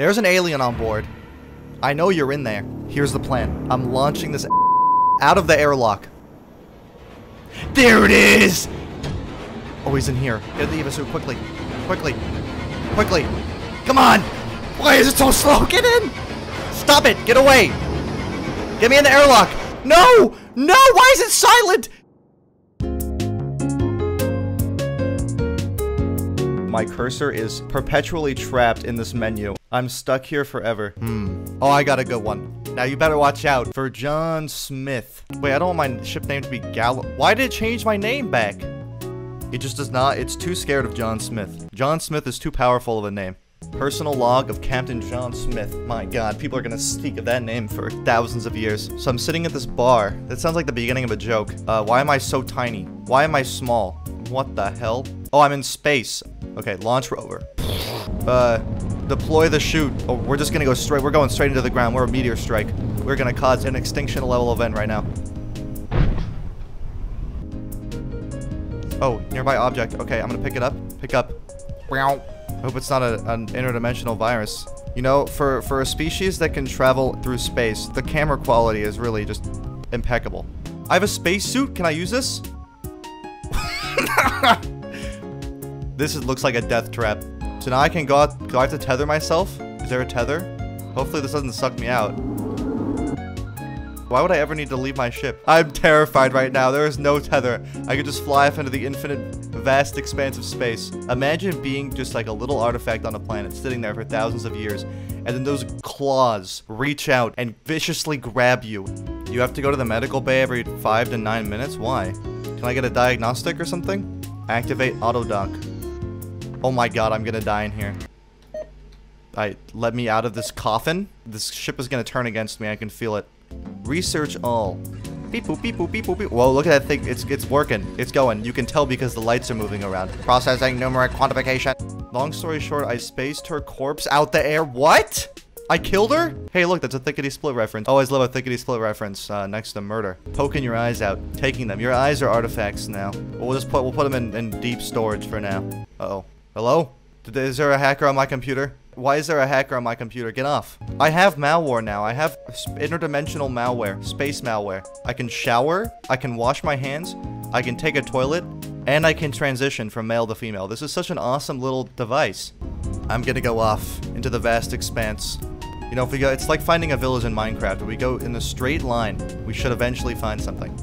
There's an alien on board. I know you're in there. Here's the plan. I'm launching this out of the airlock. There it is! Oh, he's in here. Get the Eva suit quickly. Quickly. Quickly. Come on! Why is it so slow? Get in! Stop it! Get away! Get me in the airlock! No! No! Why is it silent? My cursor is perpetually trapped in this menu. I'm stuck here forever. Hmm. Oh, I got a good one. Now you better watch out for John Smith. Wait, I don't want my ship name to be Gallo. Why did it change my name back? It just does not. It's too scared of John Smith. John Smith is too powerful of a name. Personal log of Captain John Smith. My god, people are gonna speak of that name for thousands of years. So I'm sitting at this bar. That sounds like the beginning of a joke. Uh, why am I so tiny? Why am I small? What the hell? Oh, I'm in space. Okay, launch rover. Uh, deploy the chute. Oh, we're just gonna go straight. We're going straight into the ground. We're a meteor strike. We're gonna cause an extinction level event right now. Oh, nearby object. Okay, I'm gonna pick it up. Pick up. I hope it's not a, an interdimensional virus. You know, for, for a species that can travel through space, the camera quality is really just impeccable. I have a spacesuit. Can I use this? this is, looks like a death trap. So now I can go out, do I have to tether myself? Is there a tether? Hopefully this doesn't suck me out. Why would I ever need to leave my ship? I'm terrified right now. There is no tether. I could just fly off into the infinite, vast expanse of space. Imagine being just like a little artifact on a planet, sitting there for thousands of years, and then those claws reach out and viciously grab you. You have to go to the medical bay every five to nine minutes? Why? Can I get a diagnostic or something? Activate auto dock. Oh my god, I'm gonna die in here. I let me out of this coffin. This ship is gonna turn against me. I can feel it. Research all. Beep boop beep boop beep boop beep. Whoa, look at that thing. It's it's working. It's going. You can tell because the lights are moving around. Processing numeric quantification. Long story short, I spaced her corpse out the air. What? I killed her? Hey, look, that's a Thiccity Split reference. Always love a Thiccity Split reference uh, next to murder. Poking your eyes out, taking them. Your eyes are artifacts now. We'll just put we'll put them in, in deep storage for now. Uh oh. Hello? Is there a hacker on my computer? Why is there a hacker on my computer? Get off. I have malware now. I have interdimensional malware, space malware. I can shower, I can wash my hands, I can take a toilet, and I can transition from male to female. This is such an awesome little device. I'm gonna go off into the vast expanse. You know, if we go, it's like finding a village in Minecraft. If we go in a straight line, we should eventually find something.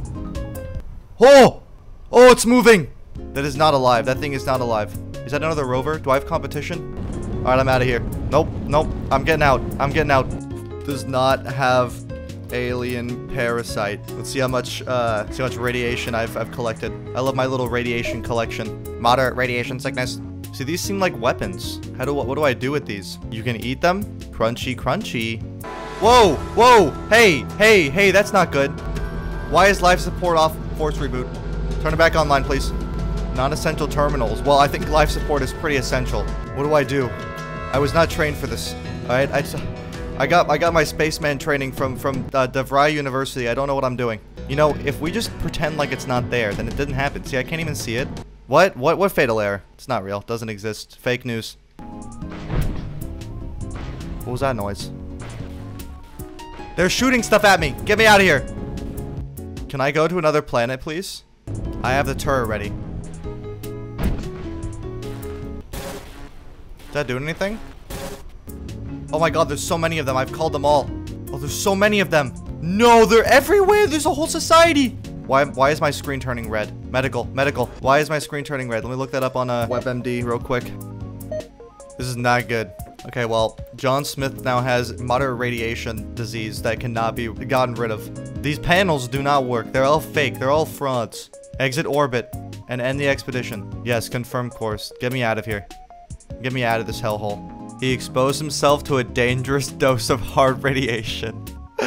Oh! Oh, it's moving! That is not alive. That thing is not alive. Is that another rover? Do I have competition? Alright, I'm out of here. Nope, nope. I'm getting out. I'm getting out. Does not have alien parasite. Let's see how much uh see how much radiation I've I've collected. I love my little radiation collection. Moderate radiation sickness. See, these seem like weapons. How do what do I do with these? You can eat them? Crunchy, crunchy. Whoa, whoa, hey, hey, hey, that's not good. Why is life support off? Force reboot. Turn it back online, please. Non-essential terminals. Well, I think life support is pretty essential. What do I do? I was not trained for this. Alright, I, I got I got my spaceman training from, from uh, DeVry University. I don't know what I'm doing. You know, if we just pretend like it's not there, then it didn't happen. See, I can't even see it. What? What? What fatal error? It's not real. Doesn't exist. Fake news. What was that noise? They're shooting stuff at me. Get me out of here. Can I go to another planet, please? I have the turret ready. That do anything? Oh my god, there's so many of them. I've called them all. Oh, there's so many of them. No, they're everywhere. There's a whole society. Why, why is my screen turning red? Medical, medical. Why is my screen turning red? Let me look that up on a uh, WebMD real quick. This is not good. Okay, well, John Smith now has moderate radiation disease that cannot be gotten rid of. These panels do not work. They're all fake. They're all frauds. Exit orbit and end the expedition. Yes, confirm course. Get me out of here. Get me out of this hellhole. He exposed himself to a dangerous dose of hard radiation.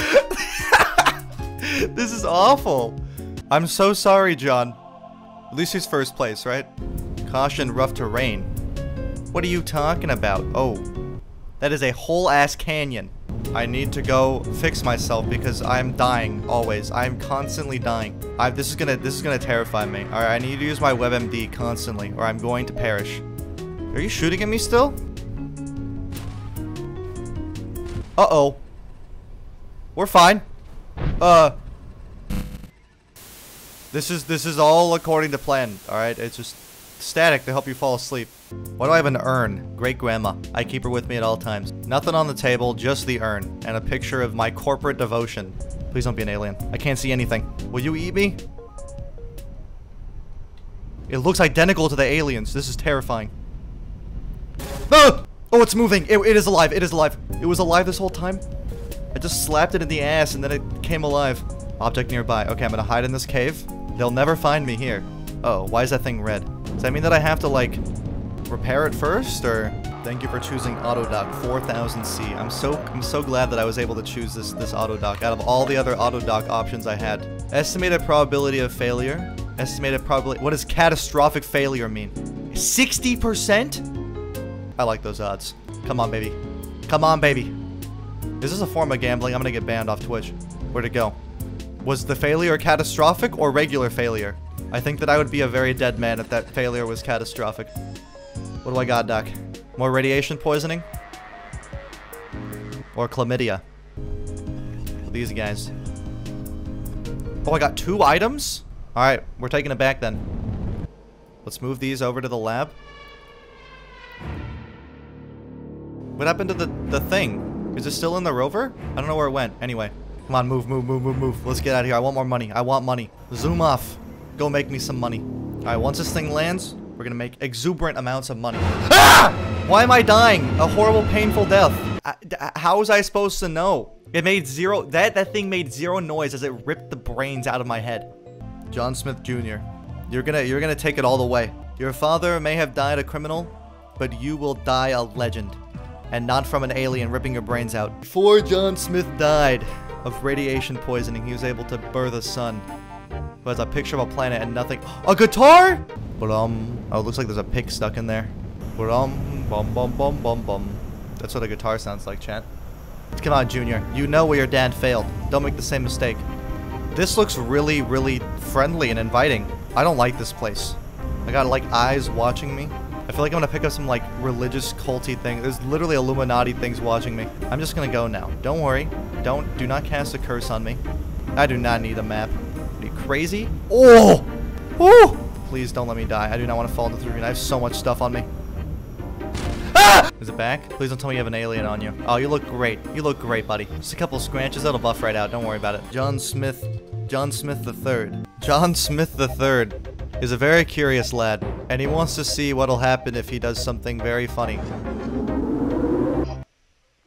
this is awful. I'm so sorry, John. At least he's first place, right? Caution, rough terrain. What are you talking about? Oh, that is a whole ass canyon. I need to go fix myself because I'm dying always. I'm constantly dying. I, this is gonna this is gonna terrify me. All right, I need to use my WebMD constantly, or I'm going to perish. Are you shooting at me still? Uh-oh. We're fine. Uh... This is this is all according to plan, alright? It's just static to help you fall asleep. Why do I have an urn? Great grandma. I keep her with me at all times. Nothing on the table, just the urn. And a picture of my corporate devotion. Please don't be an alien. I can't see anything. Will you eat me? It looks identical to the aliens. This is terrifying. Ah! Oh, it's moving. It, it is alive. It is alive. It was alive this whole time. I just slapped it in the ass and then it came alive. Object nearby. Okay, I'm gonna hide in this cave. They'll never find me here. Oh, why is that thing red? Does that mean that I have to, like, repair it first, or... Thank you for choosing Autodock 4000C. I'm so I'm so glad that I was able to choose this this Autodock out of all the other Autodock options I had. Estimated probability of failure. Estimated probability. What does catastrophic failure mean? 60%? I like those odds. Come on, baby. Come on, baby. Is this a form of gambling? I'm gonna get banned off Twitch. Where'd it go? Was the failure catastrophic or regular failure? I think that I would be a very dead man if that failure was catastrophic. What do I got, Doc? More radiation poisoning? Or chlamydia? These guys. Oh, I got two items? Alright, we're taking it back then. Let's move these over to the lab. What happened to the, the thing? Is it still in the rover? I don't know where it went. Anyway. Come on, move, move, move, move, move. Let's get out of here. I want more money. I want money. Zoom off. Go make me some money. Alright, once this thing lands, we're gonna make exuberant amounts of money. Ah! Why am I dying? A horrible, painful death. I, how was I supposed to know? It made zero- that, that thing made zero noise as it ripped the brains out of my head. John Smith Jr. You're gonna- you're gonna take it all the way. Your father may have died a criminal, but you will die a legend. And not from an alien ripping your brains out. Before John Smith died of radiation poisoning, he was able to birth a son who has a picture of a planet and nothing. A guitar? But um, oh, it looks like there's a pick stuck in there. But um, bum bum bum bum bum. That's what a guitar sounds like, chat. Come on, Junior. You know where your dad failed. Don't make the same mistake. This looks really, really friendly and inviting. I don't like this place. I got like eyes watching me. I feel like I'm gonna pick up some like religious culty thing. There's literally Illuminati things watching me. I'm just gonna go now. Don't worry. Don't do not cast a curse on me. I do not need a map. Are you crazy? Oh! Oh! Please don't let me die. I do not want to fall into the ravine. I have so much stuff on me. Ah! Is it back? Please don't tell me you have an alien on you. Oh, you look great. You look great, buddy. Just a couple scratches. That'll buff right out. Don't worry about it. John Smith. John Smith III. John Smith III is a very curious lad, and he wants to see what'll happen if he does something very funny.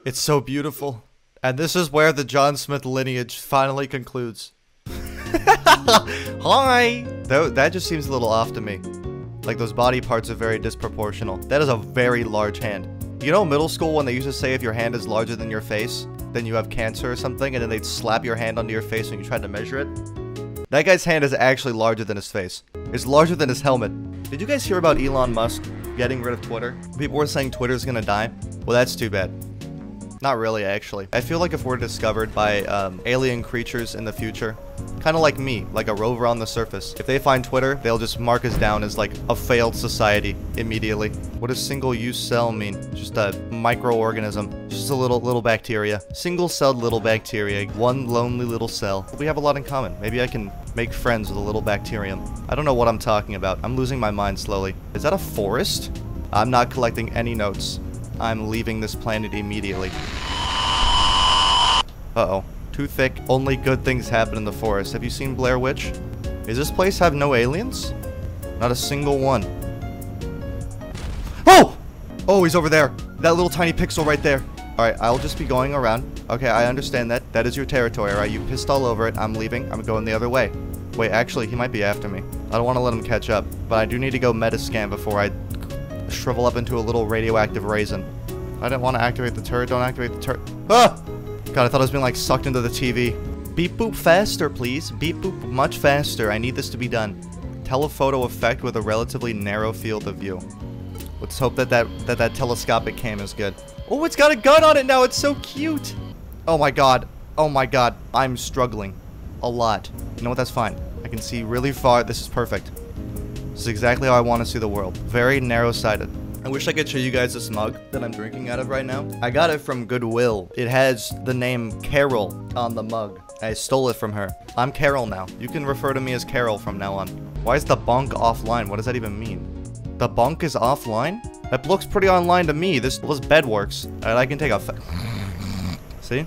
It's so beautiful. And this is where the John Smith lineage finally concludes. Hi! That, that just seems a little off to me. Like those body parts are very disproportional. That is a very large hand. You know middle school when they used to say if your hand is larger than your face, then you have cancer or something, and then they'd slap your hand onto your face when you tried to measure it? That guy's hand is actually larger than his face. It's larger than his helmet. Did you guys hear about Elon Musk getting rid of Twitter? People were saying Twitter's gonna die. Well, that's too bad. Not really, actually. I feel like if we're discovered by um, alien creatures in the future, kind of like me, like a rover on the surface, if they find Twitter, they'll just mark us down as like a failed society immediately. What does single-use cell mean? Just a microorganism. Just a little little bacteria. Single-celled little bacteria. One lonely little cell. We have a lot in common. Maybe I can make friends with a little bacterium. I don't know what I'm talking about. I'm losing my mind slowly. Is that a forest? I'm not collecting any notes. I'm leaving this planet immediately. Uh-oh. Too thick. Only good things happen in the forest. Have you seen Blair Witch? Does this place have no aliens? Not a single one. Oh! Oh, he's over there. That little tiny pixel right there. Alright, I'll just be going around. Okay, I understand that. That is your territory, alright? You pissed all over it. I'm leaving. I'm going the other way. Wait, actually, he might be after me. I don't want to let him catch up. But I do need to go metascan before I shrivel up into a little radioactive raisin. I didn't want to activate the turret. Don't activate the turret. Ah! God, I thought I was being like sucked into the TV. Beep boop faster, please. Beep boop much faster. I need this to be done. Telephoto effect with a relatively narrow field of view. Let's hope that that, that that telescopic cam is good. Oh, it's got a gun on it now. It's so cute. Oh my god. Oh my god. I'm struggling. A lot. You know what? That's fine. I can see really far. This is perfect. This is exactly how I want to see the world. Very narrow-sighted. I wish I could show you guys this mug that I'm drinking out of right now. I got it from Goodwill. It has the name Carol on the mug. I stole it from her. I'm Carol now. You can refer to me as Carol from now on. Why is the bunk offline? What does that even mean? The bunk is offline? That looks pretty online to me. This, this bed works. Alright, I can take a... See?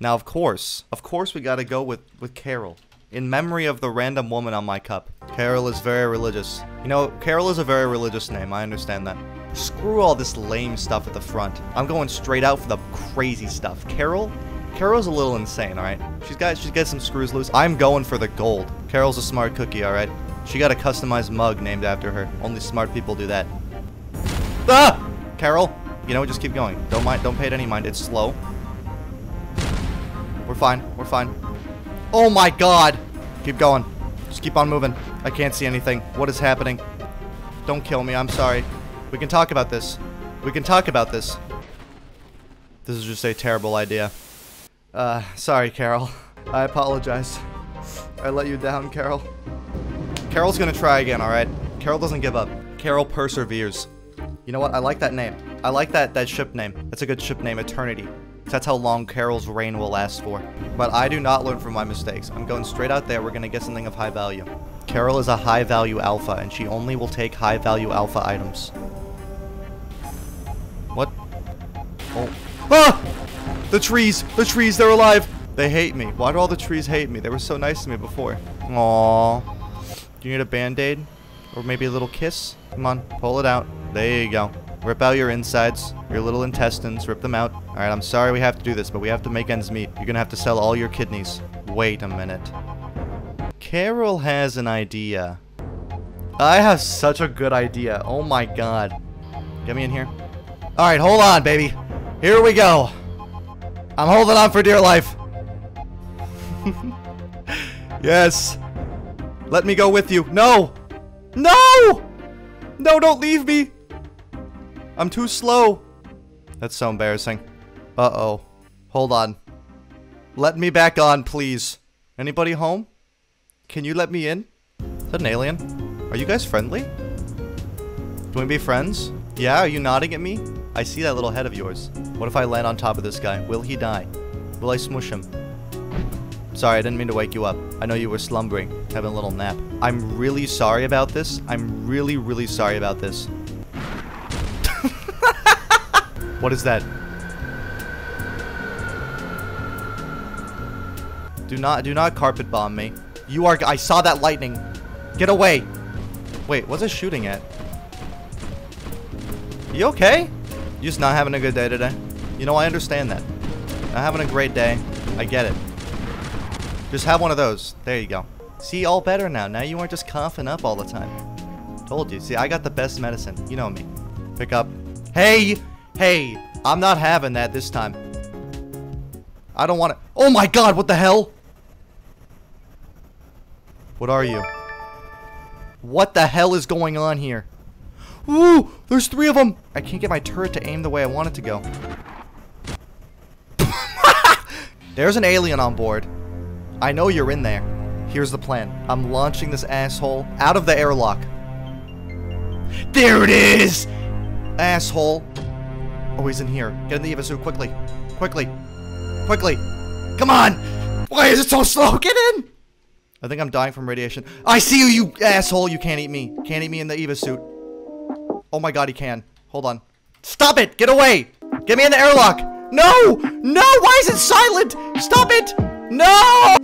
Now, of course, of course we gotta go with, with Carol. In memory of the random woman on my cup. Carol is very religious. You know, Carol is a very religious name. I understand that. Screw all this lame stuff at the front. I'm going straight out for the crazy stuff. Carol? Carol's a little insane, alright? She's got she's got some screws loose. I'm going for the gold. Carol's a smart cookie, alright? She got a customized mug named after her. Only smart people do that. Ah! Carol, you know, just keep going. Don't mind, don't pay it any mind. It's slow. We're fine. We're fine. Oh my god! Keep going. Just keep on moving. I can't see anything. What is happening? Don't kill me. I'm sorry. We can talk about this. We can talk about this. This is just a terrible idea. Uh, sorry, Carol. I apologize. I let you down, Carol. Carol's gonna try again, alright? Carol doesn't give up. Carol perseveres. You know what? I like that name. I like that, that ship name. That's a good ship name, Eternity. That's how long Carol's reign will last for. But I do not learn from my mistakes. I'm going straight out there. We're going to get something of high value. Carol is a high value alpha, and she only will take high value alpha items. What? Oh. Ah! The trees! The trees, they're alive! They hate me. Why do all the trees hate me? They were so nice to me before. Aww. Do you need a band-aid? Or maybe a little kiss? Come on, pull it out. There you go. Rip out your insides, your little intestines, rip them out. Alright, I'm sorry we have to do this, but we have to make ends meet. You're gonna have to sell all your kidneys. Wait a minute. Carol has an idea. I have such a good idea. Oh my god. Get me in here. Alright, hold on, baby. Here we go. I'm holding on for dear life. yes. Let me go with you. No! No! No, don't leave me! I'm too slow. That's so embarrassing. Uh-oh. Hold on. Let me back on, please. Anybody home? Can you let me in? Is that an alien? Are you guys friendly? Can we be friends? Yeah, are you nodding at me? I see that little head of yours. What if I land on top of this guy? Will he die? Will I smush him? Sorry, I didn't mean to wake you up. I know you were slumbering, having a little nap. I'm really sorry about this. I'm really, really sorry about this. What is that? Do not, do not carpet bomb me. You are, I saw that lightning. Get away. Wait, what's it shooting at? You okay? You just not having a good day today? You know, I understand that. Not having a great day. I get it. Just have one of those. There you go. See, all better now. Now you aren't just coughing up all the time. Told you. See, I got the best medicine. You know me. Pick up. Hey! Hey! I'm not having that this time. I don't want to- Oh my god, what the hell? What are you? What the hell is going on here? Ooh! There's three of them! I can't get my turret to aim the way I want it to go. There's an alien on board. I know you're in there. Here's the plan. I'm launching this asshole out of the airlock. There it is! Asshole. Oh, he's in here. Get in the Eva suit quickly. Quickly. Quickly. Come on! Why is it so slow? Get in! I think I'm dying from radiation. I see you, you asshole! You can't eat me. Can't eat me in the Eva suit. Oh my god, he can. Hold on. Stop it! Get away! Get me in the airlock! No! No! Why is it silent? Stop it! No!